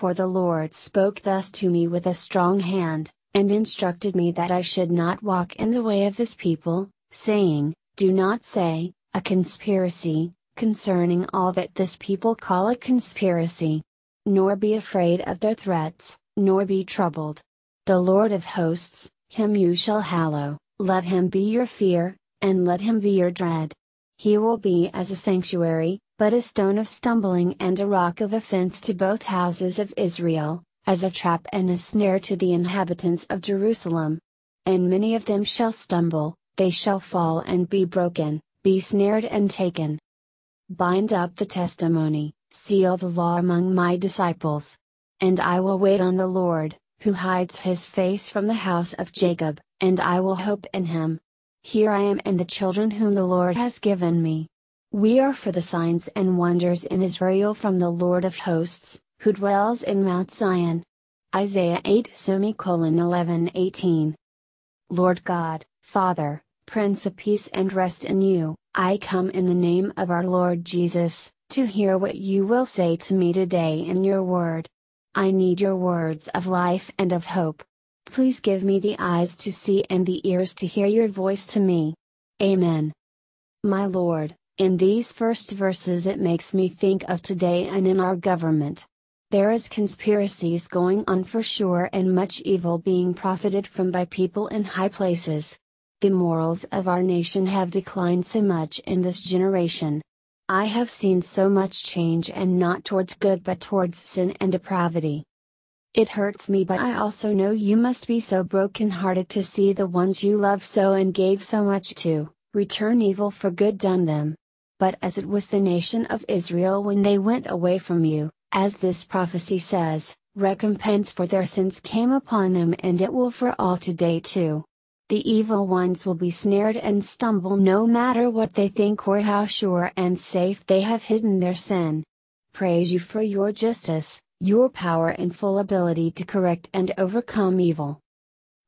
For the Lord spoke thus to me with a strong hand, and instructed me that I should not walk in the way of this people, saying, Do not say, a conspiracy, concerning all that this people call a conspiracy. Nor be afraid of their threats, nor be troubled. The Lord of hosts, him you shall hallow, let him be your fear, and let him be your dread. He will be as a sanctuary, but a stone of stumbling and a rock of offense to both houses of Israel, as a trap and a snare to the inhabitants of Jerusalem. And many of them shall stumble, they shall fall and be broken, be snared and taken. Bind up the testimony, seal the law among my disciples. And I will wait on the Lord, who hides his face from the house of Jacob, and I will hope in him. Here I am and the children whom the Lord has given me. We are for the signs and wonders in Israel from the Lord of hosts, who dwells in Mount Zion. Isaiah 8 11 18. Lord God, Father, Prince of Peace and rest in you, I come in the name of our Lord Jesus, to hear what you will say to me today in your word. I need your words of life and of hope. Please give me the eyes to see and the ears to hear your voice to me. Amen. My Lord, in these first verses it makes me think of today and in our government. There is conspiracies going on for sure and much evil being profited from by people in high places. The morals of our nation have declined so much in this generation. I have seen so much change and not towards good but towards sin and depravity. It hurts me but I also know you must be so broken hearted to see the ones you love so and gave so much to, return evil for good done them. But as it was the nation of Israel when they went away from you, as this prophecy says, recompense for their sins came upon them and it will for all today too. The evil ones will be snared and stumble no matter what they think or how sure and safe they have hidden their sin. Praise you for your justice, your power and full ability to correct and overcome evil.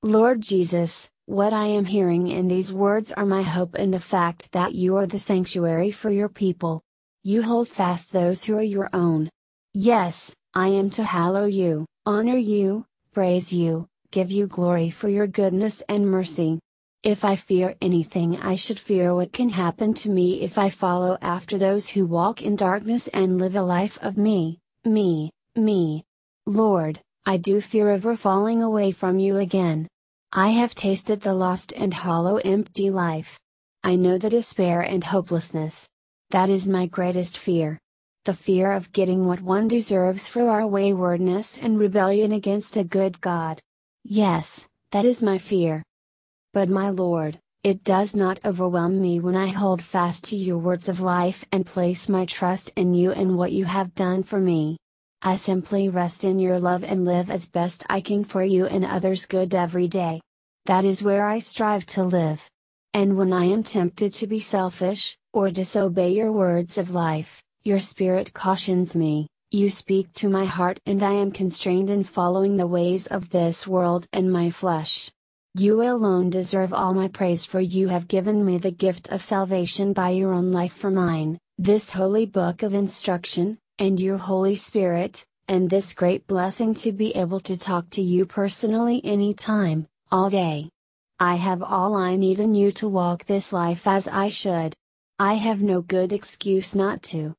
Lord Jesus, what I am hearing in these words are my hope in the fact that you are the sanctuary for your people. You hold fast those who are your own. Yes, I am to hallow you, honor you, praise you, give you glory for your goodness and mercy. If I fear anything, I should fear what can happen to me if I follow after those who walk in darkness and live a life of me, me, me. Lord, I do fear ever falling away from you again. I have tasted the lost and hollow empty life. I know the despair and hopelessness. That is my greatest fear. The fear of getting what one deserves for our waywardness and rebellion against a good God. Yes, that is my fear. But my Lord, it does not overwhelm me when I hold fast to your words of life and place my trust in you and what you have done for me. I simply rest in your love and live as best I can for you and others good every day. That is where I strive to live. And when I am tempted to be selfish, or disobey your words of life, your spirit cautions me, you speak to my heart and I am constrained in following the ways of this world and my flesh. You alone deserve all my praise for you have given me the gift of salvation by your own life for mine, this holy book of instruction, and your Holy Spirit, and this great blessing to be able to talk to you personally anytime, all day. I have all I need in you to walk this life as I should. I have no good excuse not to.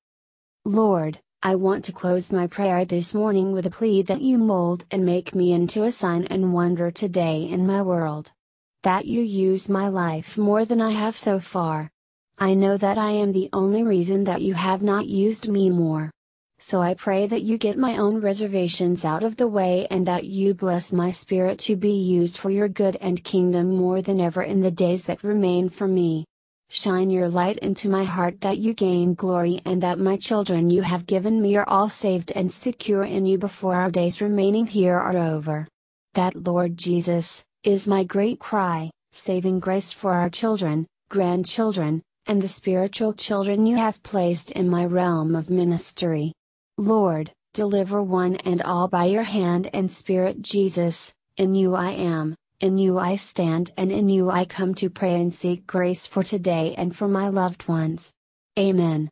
Lord, I want to close my prayer this morning with a plea that you mold and make me into a sign and wonder today in my world. That you use my life more than I have so far. I know that I am the only reason that you have not used me more. So I pray that you get my own reservations out of the way and that you bless my spirit to be used for your good and kingdom more than ever in the days that remain for me. Shine your light into my heart that you gain glory and that my children you have given me are all saved and secure in you before our days remaining here are over. That Lord Jesus, is my great cry, saving grace for our children, grandchildren, and the spiritual children you have placed in my realm of ministry. Lord, deliver one and all by your hand and Spirit Jesus, in you I am, in you I stand and in you I come to pray and seek grace for today and for my loved ones. Amen.